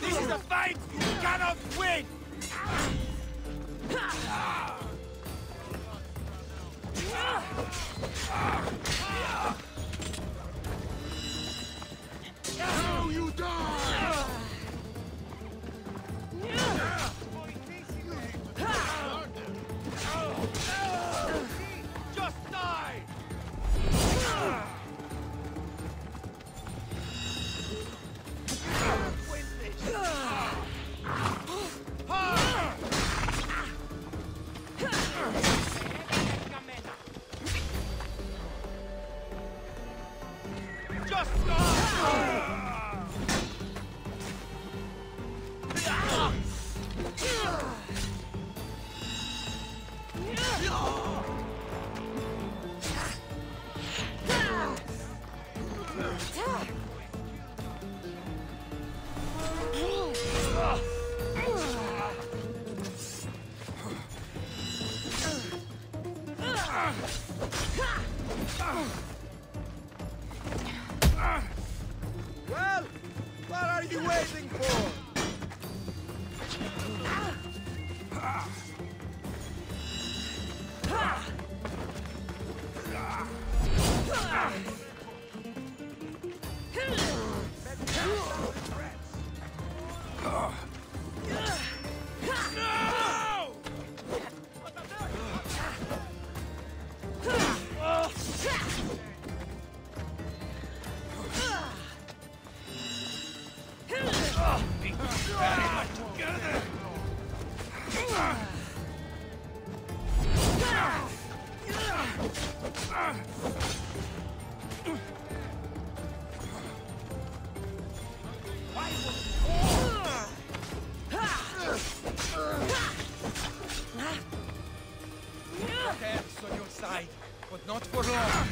This is a fight you cannot win! Now you die! Oh! Ugh! you waiting for? Perhaps side, but not for long.